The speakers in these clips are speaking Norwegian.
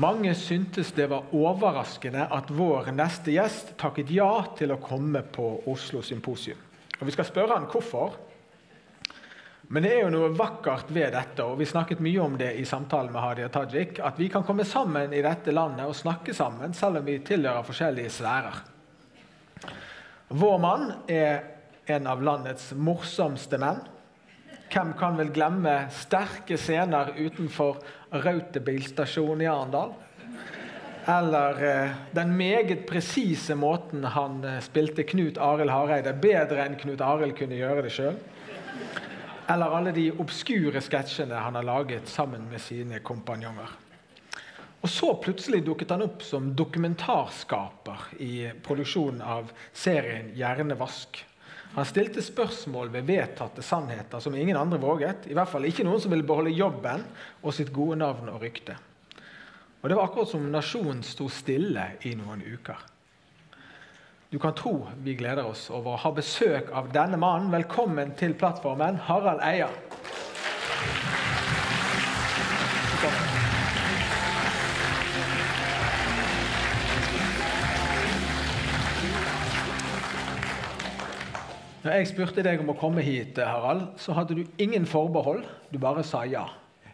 Mange syntes det var overraskende at vår neste gjest takket ja til å komme på Oslo Symposium. Og Vi skal spørre han hvorfor. Men det er jo noe vakkert ved dette, og vi snakket mye om det i samtalen med Hadia Tajik, at vi kan komme sammen i dette landet og snakke sammen, selv om vi tilhører forskjellige sfærer. Vår mann er en av landets morsomste menn. Hvem kan vel glemme sterke scener utenfor Raute bilstasjon i Arendal? Eller eh, den meget presise måten han eh, spilte Knut Arild Hareide bedre enn Knut Arild kunne gjøre det sjøl? Eller alle de obskure sketsjene han har laget sammen med sine kompanjonger. Og så plutselig dukket han opp som dokumentarskaper i produksjonen av serien Hjernevask. Han stilte spørsmål ved vedtatte sannheter som ingen andre våget. I hvert fall ikke noen som ville beholde jobben og sitt gode navn og rykte. Og Det var akkurat som nasjonen sto stille i noen uker. Du kan tro vi gleder oss over å ha besøk av denne mannen. Velkommen til plattformen, Harald Eia. Når jeg spurte deg om å komme hit, Harald, så hadde du ingen forbehold. Du bare sa ja.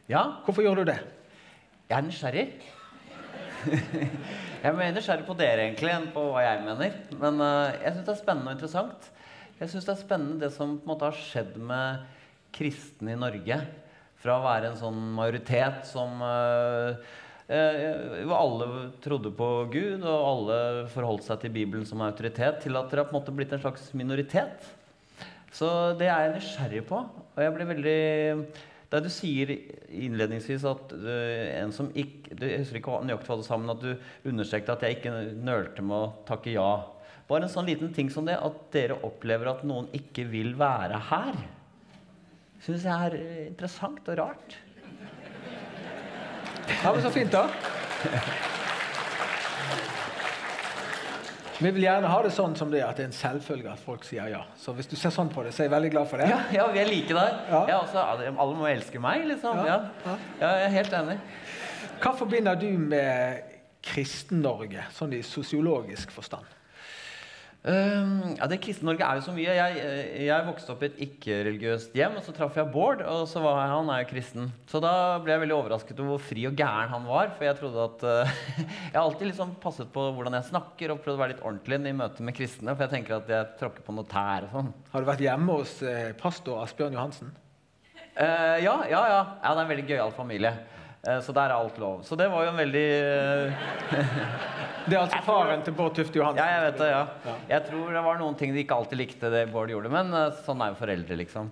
Ja, Hvorfor gjør du det? jeg er nysgjerrig. jeg er mer nysgjerrig på dere egentlig enn på hva jeg mener. Men uh, jeg syns det er spennende og interessant. Jeg synes det er spennende det som på en måte har skjedd med kristne i Norge. Fra å være en sånn majoritet som hvor alle trodde på Gud, og alle forholdt seg til Bibelen som autoritet, til at dere har på en måte blitt en slags minoritet. Så det er jeg nysgjerrig på. Og jeg ble veldig Da du sier innledningsvis at øh, en som ikke du, husker ikke nøyaktig hva du sa, men at du understreket at jeg ikke nølte med å takke ja. Bare en sånn liten ting som det at dere opplever at noen ikke vil være her, syns jeg er interessant og rart. Ja, men Så fint, da. Vi vil gjerne ha det sånn som det at det er en selvfølge at folk sier ja. Så hvis du ser sånn på det, så er jeg veldig glad for det. Ja, ja vi er like der. Ja. Ja, også, alle må elske meg, liksom. Ja, Ja. ja. Ja, jeg er helt enig. Hva forbinder du med Kristen-Norge, sånn i sosiologisk forstand? Ehm, ja, det Kristen-Norge er jo så mye. Jeg, eh, jeg vokste opp i et ikke-religiøst hjem, og så traff jeg Bård, og så var jeg, han er jo kristen. Så da ble jeg veldig overrasket over hvor fri og gæren han var. For jeg trodde at uh, Jeg har alltid liksom passet på hvordan jeg snakker, og prøvd å være litt ordentlig i møte med kristne. For jeg tenker at jeg tråkker på noe tær og sånn. Har du vært hjemme hos eh, pastor Asbjørn Johansen? Uh, ja, ja, ja. Ja, Det er en veldig gøyal familie. Eh, så der er alt lov. Så det var jo en veldig eh, Det er altså faren til Bård Tufte Johansen. Ja, jeg vet det, ja. Jeg tror det var noen ting de ikke alltid likte det Bård gjorde, men eh, sånn er jo foreldre, liksom.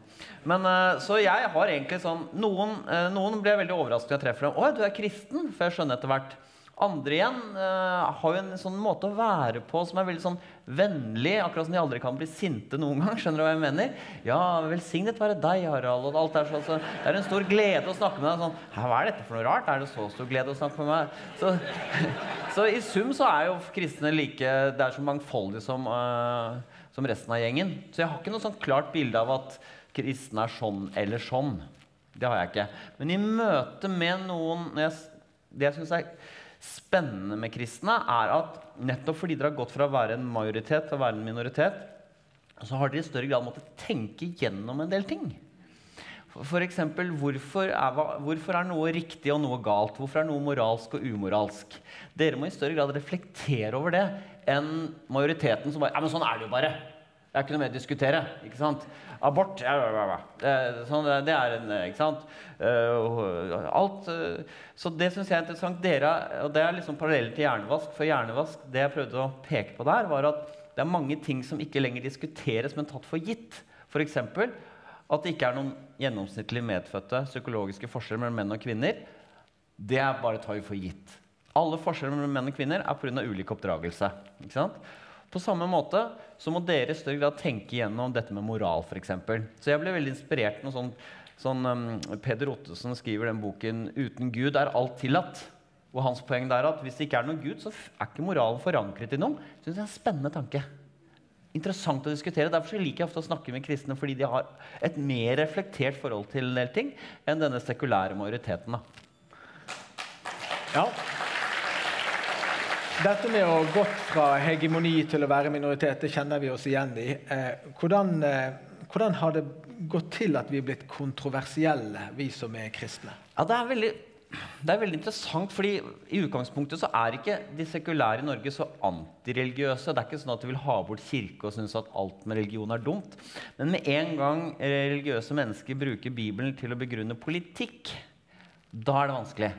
Men Så jeg har egentlig sånn Noen, noen blir veldig overrasket når jeg treffer dem. 'Å, du er kristen?' For jeg skjønner etter hvert. Andre igjen uh, har jo en sånn måte å være på som er veldig sånn vennlig, akkurat som de aldri kan bli sinte noen gang. Skjønner du hva jeg mener? Ja, velsignet være deg, Harald. Og alt er så, så, det er en stor glede å snakke med deg. Sånn, Hva er dette for noe rart? Er det så stor glede å snakke med meg? Så, så i sum så er jo kristne like Det er så mangfoldig som, uh, som resten av gjengen. Så jeg har ikke noe sånn klart bilde av at kristne er sånn eller sånn. Det har jeg ikke. Men i møte med noen jeg Det jeg syns er spennende med kristne, er at nettopp fordi dere har gått fra å være en majoritet til å være en minoritet, så har dere i større grad måttet tenke gjennom en del ting. Eksempel, hvorfor hvorfor er noe riktig og noe galt? Hvorfor er noe moralsk og umoralsk? Dere må i større grad reflektere over det enn majoriteten som bare Ja, men sånn er det jo bare. Det er ikke noe mer å diskutere. ikke sant? Abort ja, ja, ja, ja. Sånn, det er en Ikke sant? Eh, alt eh, Så det syns jeg er interessant. Dere, og det er liksom paralleller til hjernevask. For hjernevask, det jeg prøvde å peke på der, var at det er mange ting som ikke lenger diskuteres, men tatt for gitt. F.eks. at det ikke er noen gjennomsnittlig medfødte psykologiske forskjeller mellom menn og kvinner. Det er bare tar vi for gitt. Alle forskjeller mellom menn og kvinner er pga. ulik oppdragelse. Ikke sant? På samme måte så må dere i større grad tenke gjennom dette med moral. Eksempel. så jeg ble veldig inspirert når sånn, sånn um, Peder Ottesen skriver den boken 'Uten Gud er alt tillatt'. Og hans poeng er at hvis det ikke er noen Gud, så er ikke moralen forankret i noe. Synes det er en spennende tanke. Interessant å diskutere. Derfor liker jeg ofte å snakke med kristne, fordi de har et mer reflektert forhold til en del ting enn denne sekulære majoriteten. Da. Ja. Dette med å ha gått fra hegemoni til å være minoritet, det kjenner vi oss igjen i. Eh, hvordan, eh, hvordan, har det gått til at vi er blitt kontroversielle, vi som er kristne? Ja, det er veldig, det er veldig interessant, fordi i utgangspunktet så er ikke de sekulære i Norge så antireligiøse. Det er ikke sånn at de vil ha bort kirke og synes at alt med religion er dumt. Men med en gang religiøse mennesker bruker Bibelen til å begrunne politikk, da er det vanskelig.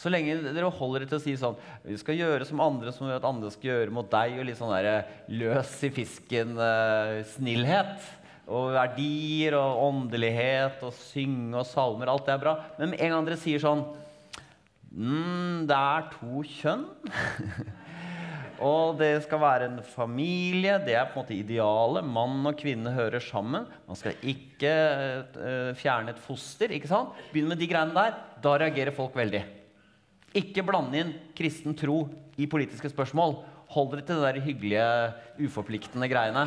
Så lenge dere holder dere til å si sånn Vi skal gjøre som andre som at andre skal gjøre mot deg, og litt sånn der, eh, løs i fisken-snillhet. Eh, og verdier og åndelighet og synge og salmer. Alt det er bra. Men med en gang dere sier sånn mm, Det er to kjønn. og det skal være en familie. Det er på en måte idealet. Mann og kvinne hører sammen. Man skal ikke uh, fjerne et foster. ikke sant? Begynn med de greiene der. Da reagerer folk veldig. Ikke blande inn kristen tro i politiske spørsmål. Hold dere til de der hyggelige, uforpliktende greiene.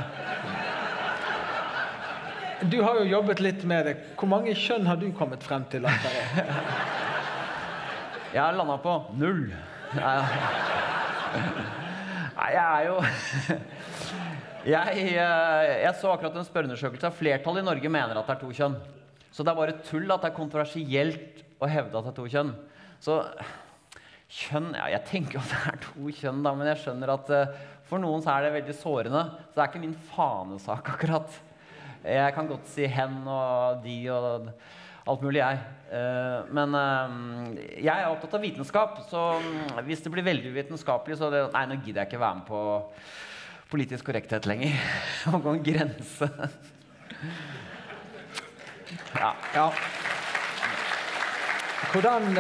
Du har jo jobbet litt med det. Hvor mange kjønn har du kommet frem til? at det er? Jeg har landa på null. Nei, jeg er jo jeg, eh, jeg, så akkurat en spørreundersøkelse. Flertallet i Norge mener at det er to kjønn. Så det er bare tull at det er kontroversielt å hevde at det er to kjønn. Så Kjønn Ja, jeg tenker at det er to kjønn, da, men jeg skjønner at uh, for noen så er det veldig sårende. Så det er ikke min fanesak, akkurat. Jeg kan godt si hen og de og alt mulig, jeg. Uh, men uh, jeg er opptatt av vitenskap, så um, hvis det blir veldig uvitenskapelig, så det, Nei, nå gidder jeg ikke være med på politisk korrekthet lenger. Å gå en grense. ja. ja. Hvordan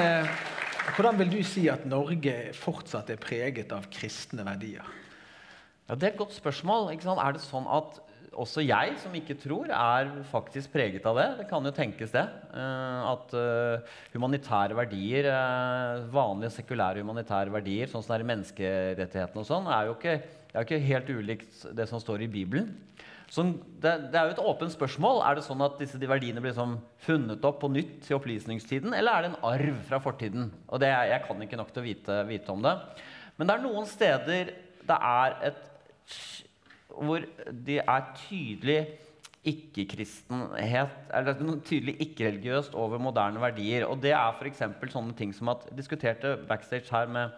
hvordan vil du si at Norge fortsatt er preget av kristne verdier? Ja, Det er et godt spørsmål. Er det sånn at også jeg, som ikke tror, er faktisk preget av det? Det kan jo tenkes, det. Eh, at eh, humanitære verdier, eh, vanlige sekulære humanitære verdier, sånn som det er i menneskerettighetene og sånn, er jo ikke, er ikke helt ulikt det som står i Bibelen. Så det, det, er jo et åpent spørsmål. Er det sånn at disse verdiene blir liksom funnet opp på nytt i opplysningstiden, eller er det en arv fra fortiden? Og det, Jeg kan ikke nok til å vite, vite om det. Men det er noen steder det er et hvor de er tydelig ikke-kristenhet, eller noe tydelig ikke-religiøst over moderne verdier. Og det er f.eks. sånne ting som at jeg diskuterte backstage her med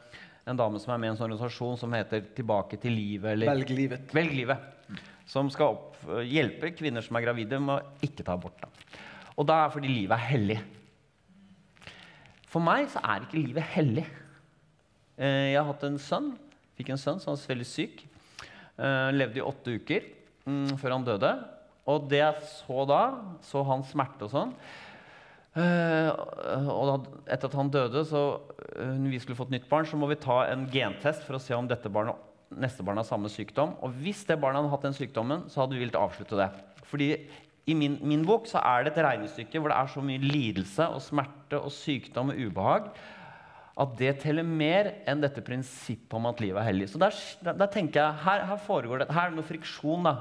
en dame som er med i en sånn organisasjon som heter Tilbake til livet. Eller, Velg livet. Velg livet som skal opp, hjelpe kvinner som er gravide, med å ikke ta abort. Og da er fordi livet er hellig. For meg så er ikke livet hellig. Eh, jeg har hatt en sønn, fikk en sønn som var veldig syk. Eh, levde i åtte uker mm, før han døde. Og det jeg så da, så hans smerte og sånn. Uh, og da, etter at han døde, så uh, vi skulle fått nytt barn, så må vi ta en gentest for å se om dette barnet neste barn har samme sykdom. Og hvis det barnet hadde hatt den sykdommen, så hadde vi villet avslutte det. Fordi i min, min, bok så er det et regnestykke hvor det er så mye lidelse og smerte og sykdom og ubehag at det teller mer enn dette prinsippet om at livet er hellig. Så der, der tenker jeg, her, her, foregår det, her er det noe friksjon da,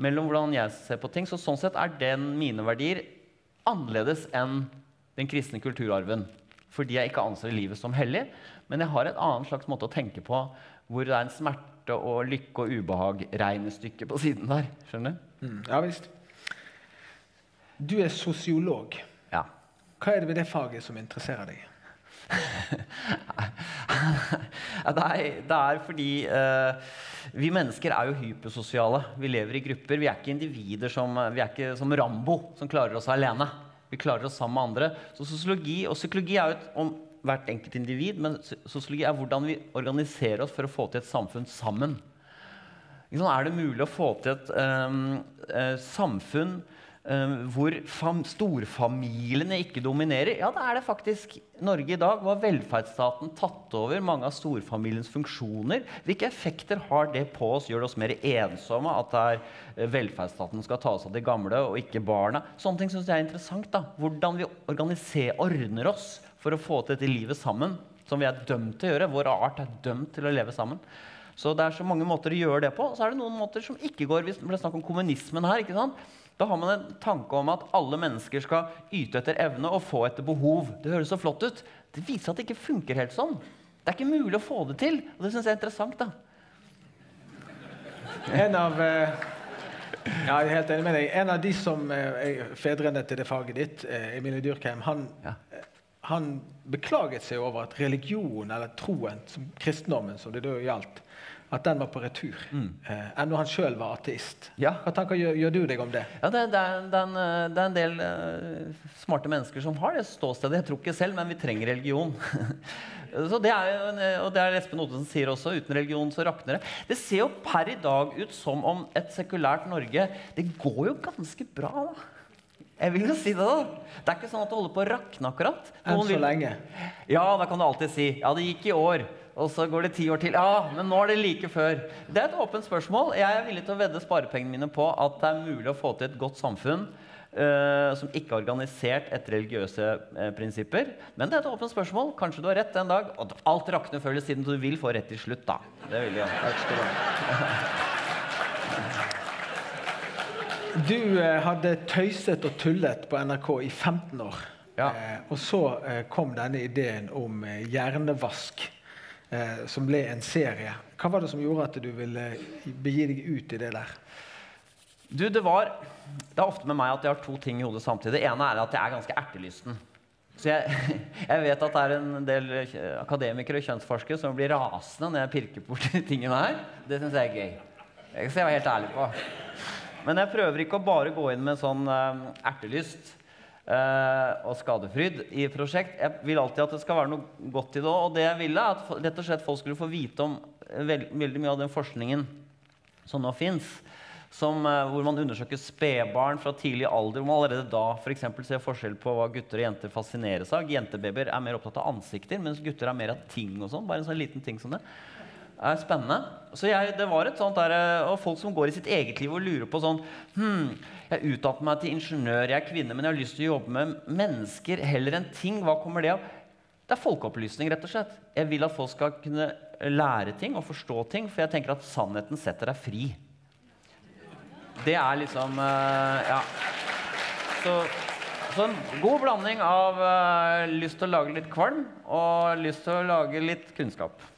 mellom hvordan jeg ser på ting. Så sånn sett er den mine verdier annerledes enn den kristne kulturarven. Fordi jeg ikke anser livet som hellig, men jeg har et annet slags måte å tenke på hvor det er en smerte og lykke og ubehag-regnestykke på siden der. Skjønner du? Mm, ja visst. Du er sosiolog. Ja. Hva er det ved det faget som interesserer deg? det, er, det, er, fordi uh, vi mennesker er jo hypersosiale. Vi lever i grupper. Vi er ikke individer som, vi er ikke som Rambo, som klarer oss alene. Vi klarer oss sammen med andre. Så sosiologi og psykologi er jo et, om hvert enkelt individ, men sosiologi er hvordan vi organiserer oss for å få til et samfunn sammen. Er det mulig å få til et um, samfunn hvor storfamiliene ikke dominerer? Ja, det er det faktisk. Norge i dag var velferdsstaten tatt over mange av storfamiliens funksjoner. Hvilke effekter har det på oss? Gjør det oss mer ensomme? At det er uh, velferdsstaten skal ta seg av de gamle og ikke barna? Sånne ting syns jeg er interessant. da. Hvordan vi organiserer, ordner oss for å få til dette livet sammen, som vi er dømt til å gjøre. Vår art er dømt til å leve sammen. Så det er så mange måter å gjøre det på. Så er det noen måter som ikke går. Vi ble snakk om kommunismen her, ikke sant? Da har man en tanke om at alle mennesker skal yte etter evne og få etter behov. Det høres så flott ut. Det viser at det ikke funker helt sånn. Det er ikke mulig å få det til. Og det syns jeg er interessant. da. En av eh, ja, jeg er helt enig med deg. En av de som eh, er fedrene til det faget ditt, eh, Emilie Dyrkheim, han, Ja. Han beklaget seg over at religion, eller troen, som kristendommen, som det da gjaldt, at den var på retur. Eh, når han sjøl var ateist. Ja. Hva tanker gjør, gjør du deg om det? Ja, det, det, er, det, er en, eh, det er en del uh, smarte mennesker som har det ståstedet. Jeg tror ikke selv, men vi trenger religion. så det er eh, og det er Espen Ottesen sier også. Uten religion så rakner det. Det ser jo per i dag ut som om et sekulært Norge Det går jo ganske bra, da. Jeg vil jo si det, da. Det er ikke sånn at det holder på å rakne akkurat. Enn så lenge. Ja, da kan du alltid si ja, det gikk i år. Og så går det ti år til. Ja, men nå er det like før. Det er et åpent spørsmål. Jeg er villig til å vedde sparepengene mine på at det er mulig å få til et godt samfunn uh, som ikke er organisert etter religiøse uh, prinsipper. Men det er et åpent spørsmål. Kanskje du har rett en dag. Og alt rakner før eller siden du vil få rett til slutt, da. Det vil jeg. Takk skal du ha. Du eh, hadde tøyset og tullet på NRK i 15 år. Ja. Eh, og så eh, kom denne ideen om hjernevask, eh, som ble en serie. Hva var det som gjorde at du ville begi deg ut i det der? Du, det var Det er ofte med meg at jeg har to ting i hodet samtidig. Det ene er at jeg er ganske ertelysten. Så jeg, jeg vet at det er en del akademikere og kjønnsforskere som blir rasende når jeg pirker bort de tingene her. Det syns jeg er gøy. Det skal jeg være helt ærlig på. Men jeg prøver ikke å bare gå inn med sånn eh, ertelyst eh, og skadefryd i prosjekt. Jeg vil alltid at det skal være noe godt i det òg. Og det jeg ville, er at rett og slett folk skulle få vite om eh, veld, veldig mye av den forskningen som nå fins. Hvor man undersøker spedbarn fra tidlig alder. Hvor man allerede da for ser forskjell på hva gutter og jenter fascineres av. Jentebabyer er mer opptatt av ansikter, mens gutter er mer av ting. og sånn. Bare en sånn liten ting som det er spennende. Så jeg, det var et sånt der, eh, og Folk som går i sitt eget liv og lurer på sånn hmm, Jeg utdannet meg til ingeniør, jeg er kvinne, men jeg har lyst til å jobbe med mennesker heller enn ting. Hva kommer det av? Det er folkeopplysning, rett og slett. Jeg vil at folk skal kunne lære ting og forstå ting, for jeg tenker at sannheten setter deg fri. Det er liksom eh, Ja. Så, så en god blanding av eh, lyst til å lage litt kvalm og lyst til å lage litt kunnskap.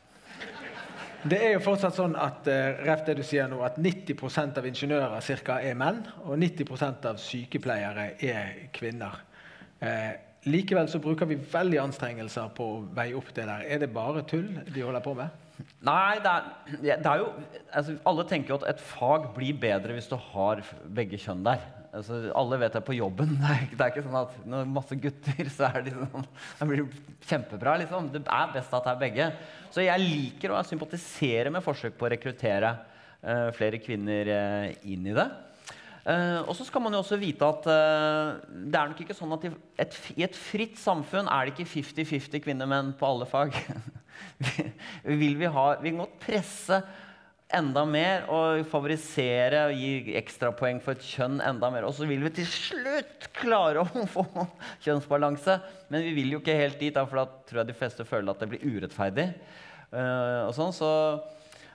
Det er jo fortsatt sånn at eh, ref det du sier nå, at 90% av ingeniører cirka, er menn, og 90% av sykepleiere er kvinner. Eh, likevel så bruker vi veldig anstrengelser på å veie opp det der. Er det bare tull de holder på med? Nei, det er, det er jo altså, Alle tenker jo at et fag blir bedre hvis du har begge kjønn der. Altså, alle vet det på jobben. Det er, det er ikke sånn at når masse gutter, så er det sånn Det blir kjempebra, liksom. Det er best at det er begge. Så jeg liker å sympatisere med forsøk på å rekruttere uh, flere kvinner uh, inn i det. Uh, og så skal man jo også vite at det er nok ikke sånn at i et, i et fritt samfunn er det ikke 50-50 kvinner-menn på alle fag. vil vi ha Vi kan presse enda mer og favorisere og gi ekstrapoeng for et kjønn enda mer. Og så vil vi til slutt klare å få kjønnsbalanse. Men vi vil jo ikke helt dit, for da tror jeg de fleste føler at det blir urettferdig. Uh, og sånn, så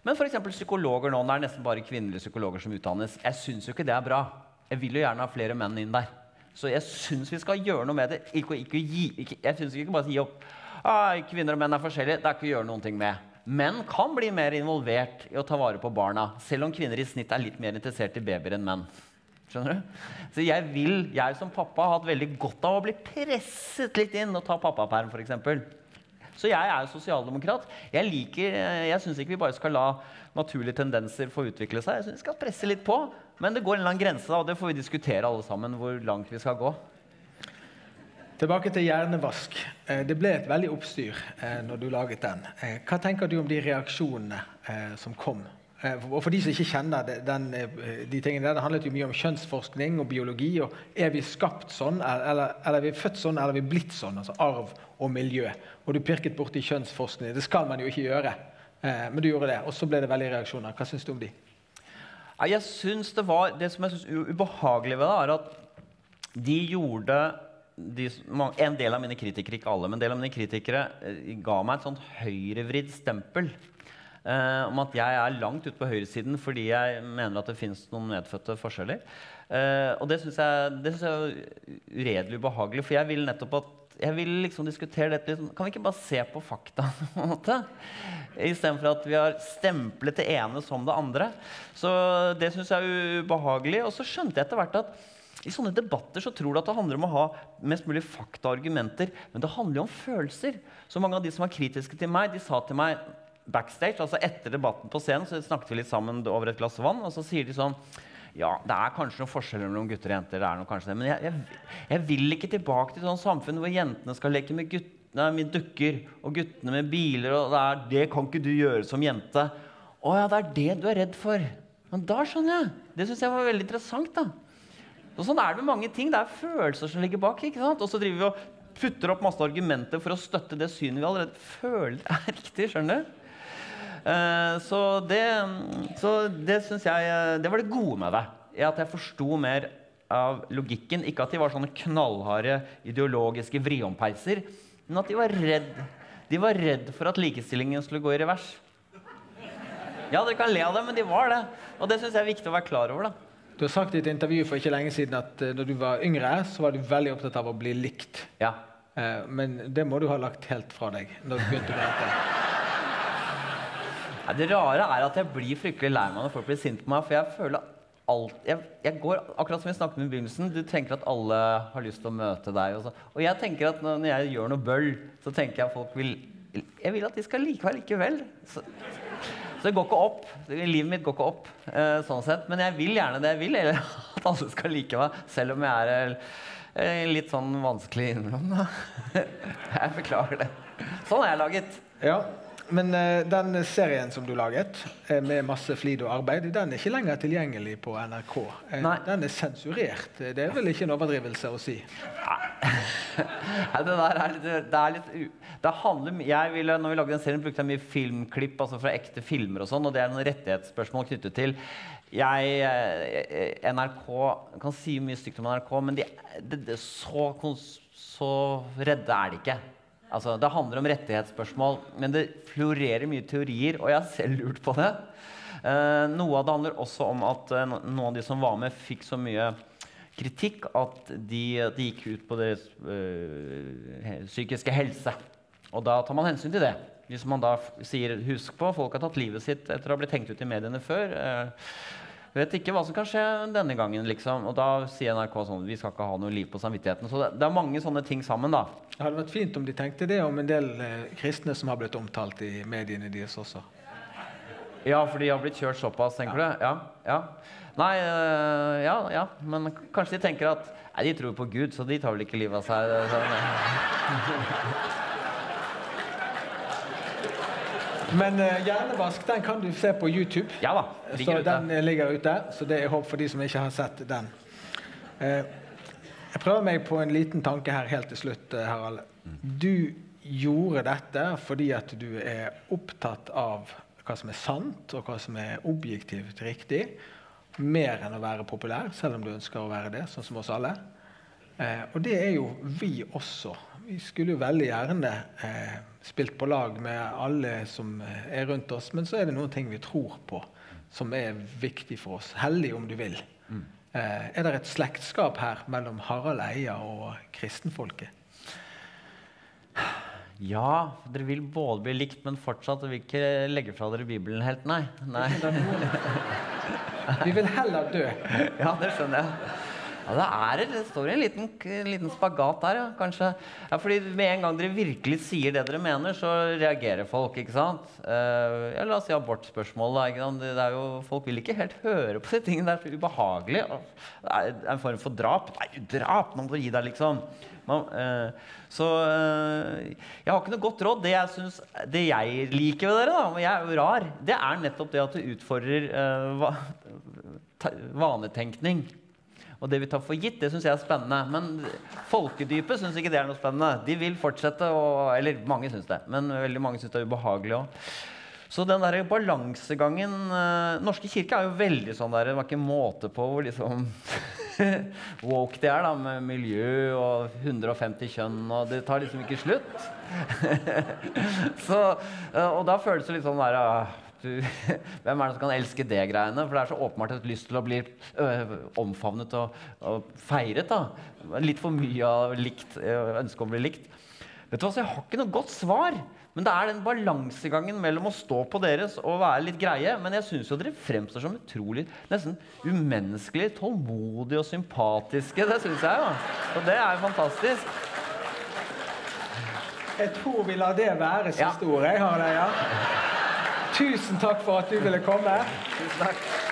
men f.eks. psykologer nå, det er nesten bare kvinnelige psykologer som utdannes. Jeg syns jo ikke det er bra. Jeg vil jo gjerne ha flere menn inn der. Så jeg syns vi skal gjøre noe med det. Ikke, ikke, gi, ikke, jeg syns ikke bare gi opp. Ah, kvinner og menn er forskjellige. Det er ikke å gjøre noen ting med. Menn kan bli mer involvert i å ta vare på barna, selv om kvinner i snitt er litt mer interessert i babyer enn menn. Skjønner du? Så jeg vil, jeg som pappa har hatt veldig godt av å bli presset litt inn og ta pappaperm, f.eks. Så jeg er jo sosialdemokrat. Jeg liker, jeg syns ikke vi bare skal la naturlige tendenser få utvikle seg. Jeg synes vi skal presse litt på. Men det går en annen grense, og det får vi diskutere alle sammen. hvor langt vi skal gå. Tilbake til hjernevask. Eh, Det ble et veldig oppstyr eh, når du laget den. Eh, Hva tenker du om de reaksjonene som kom? Og for de som ikke kjenner den, de tingene der, det handlet jo mye om kjønnsforskning og biologi. og Er vi skapt sånn, eller, eller er vi født sånn, eller er vi blitt sånn? Altså arv og miljø. Og du pirket borti kjønnsforskning. Det skal man jo ikke gjøre, men du gjorde det. Og så ble det veldig reaksjoner. Hva syns du om de? Jeg synes det var, det som jeg synes ubehagelig ved det, er at de gjorde de, En del av mine kritikere, ikke alle, men en del av mine kritikere eh, ga meg et sånt høyrevridd stempel. eh, om at jeg er langt ute på høyresiden fordi jeg mener at det fins noen medfødte forskjeller. Eh, og det syns jeg, jeg er uredelig ubehagelig, for jeg vil nettopp at jeg vil liksom diskutere dette litt. Kan vi ikke bare se på fakta? på en måte? Istedenfor at vi har stemplet det ene som det andre. Så det syns jeg er ubehagelig. Og så skjønte jeg etter hvert at i sånne debatter så tror du at det handler om å ha mest mulig fakta og argumenter. Men det handler jo om følelser. Så mange av de som var kritiske til meg, de sa til meg backstage, altså etter debatten på scenen, så snakket vi litt sammen over et glass vann, og så sier de sånn ja, det er kanskje noen forskjeller mellom gutter og jenter. det er noe kanskje det, Men jeg, jeg, jeg vil ikke tilbake til et samfunn hvor jentene skal leke med, gutt, nei, med dukker og guttene med biler. og det, er, det kan ikke du gjøre som jente. Å ja, det er det du er redd for. Men da skjønner jeg. Det syns jeg var veldig interessant. da. Og Sånn er det med mange ting. Det er følelser som ligger bak. ikke sant? Og så driver vi og putter opp masse argumenter for å støtte det synet vi allerede føler er riktig. skjønner du? Uh, så det, så det syns jeg eh, Det var det gode med det. At jeg forsto mer av logikken. Ikke at de var sånne knallharde ideologiske vriompeiser, men at de var redd De var redd for at likestillingen skulle gå i revers. Ja, dere kan le av det, men de var det. Og det syns jeg er viktig å være klar over. da. Du har sagt i et intervju for ikke lenge siden at uh, når du var yngre, så var du veldig opptatt av å bli likt. Ja. Uh, men det må du ha lagt helt fra deg. når du begynte med dette. Ja, det rare er at jeg blir fryktelig lei meg når folk blir sinte på meg. For jeg føler alt jeg, jeg, går, Akkurat som vi snakket med i begynnelsen, du tenker at alle har lyst til å møte deg. Og, så. og jeg tenker at når jeg gjør noe bøll, så tenker jeg at folk vil Jeg vil at de skal like meg likevel. Så, så det går ikke opp. Livet mitt går ikke opp. Eh, sånn sett. Men jeg vil gjerne det jeg vil. Eller at alle skal like meg, selv om jeg er eh, litt sånn vanskelig innimellom. jeg beklager det. Sånn er jeg laget. Ja, men uh, den serien som du laget, uh, med masse flid og arbeid, den er ikke lenger tilgjengelig på NRK. Uh, den er sensurert. Det er vel ikke en overdrivelse å si? Nei, det der er, litt, det er litt det handler, jeg ville, når vi lagde den serien, brukte jeg mye filmklipp altså fra ekte filmer. og sånn, og Det er noen rettighetsspørsmål knyttet til. Jeg, NRK kan si mye stygt om NRK, men de, de, så, så redde er de ikke. Altså, det handler om rettighetsspørsmål, men det florerer mye teorier, og jeg har selv lurt på det. Eh, noe av det handler også om at eh, noen av de som var med, fikk så mye kritikk at de, de gikk ut på deres øh, psykiske helse. Og da tar man hensyn til det. Hvis man da sier 'husk på, folk har tatt livet sitt etter å ha blitt hengt ut i mediene før'. Eh, vet ikke hva som kan skje denne gangen. liksom. Og da sier NRK sånn vi skal ikke ha noe liv på samvittigheten. Så det, det er mange sånne ting sammen. da. Det hadde vært fint om de tenkte det om en del eh, kristne som har blitt omtalt i mediene deres også. Ja, for de har blitt kjørt såpass, tenker ja. du? Ja. ja. Nei, øh, ja, ja. Men kanskje de tenker at nei, de tror på Gud, så de tar vel ikke livet av seg. Sånn. Men uh, hjernevask den kan du se på YouTube. Ja da, så ute. Den ligger ute, så det er håp for de som ikke har sett den. Uh, jeg prøver meg på en liten tanke her helt til slutt, uh, Harald. Du gjorde dette fordi at du er opptatt av hva som er sant, og hva som er objektivt riktig. Mer enn å være populær, selv om du ønsker å være det, sånn som oss alle. Eh, og det er jo vi også. Vi skulle jo veldig gjerne eh, spilt på lag med alle som eh, er rundt oss, men så er det noen ting vi tror på som er viktig for oss. Heldig om du vil. Mm. Eh, er det et slektskap her mellom Harald Eia og kristenfolket? Ja, dere vil både bli likt, men fortsatt vil ikke legge fra dere Bibelen helt, nei. nei. Vi vil heller dø. Ja, det skjønner jeg. Ja, det, er, det står en liten, liten spagat der, ja, kanskje. Ja, fordi Med en gang dere virkelig sier det dere mener, så reagerer folk. ikke sant? Uh, ja, la oss si abortspørsmålet. Det folk vil ikke helt høre på de tingene. Det er så ubehagelig. Det er en form for drap. Nei, drap! Man får gi deg, liksom. Man, uh, så uh, jeg har ikke noe godt råd. Det jeg, synes, det jeg liker ved dere, da, jeg er jo rar, det er nettopp det at det utfordrer va vanetenkning. Og det vi tar for gitt, det syns jeg er spennende. Men folkedypet syns ikke det er noe spennende. De vil fortsette, å eller mange syns det, men veldig mange syns det er ubehagelig òg. Så den der balansegangen uh, Norske kirke er jo veldig sånn der, det var ikke måte på hvor liksom woke det er, da, med miljø og 150 kjønn, og det tar liksom ikke slutt. så, uh, og da føles det litt sånn der du, Hvem er det som kan elske det greiene? For det er så åpenbart et lyst til å bli øh, omfavnet og, og, feiret. da. Litt for mye av likt, ønsket om å bli likt. Vet du hva, så Jeg har ikke noe godt svar. Men det er den balansegangen mellom å stå på deres og være litt greie. Men jeg syns dere fremstår som utrolig nesten umenneskelig tålmodige og sympatiske. Det syns jeg, jo. Og det er jo fantastisk. Jeg tror vi lar det være siste ja. ordet Jeg har det, ja. Tusen takk for at du ville komme. Tusen takk.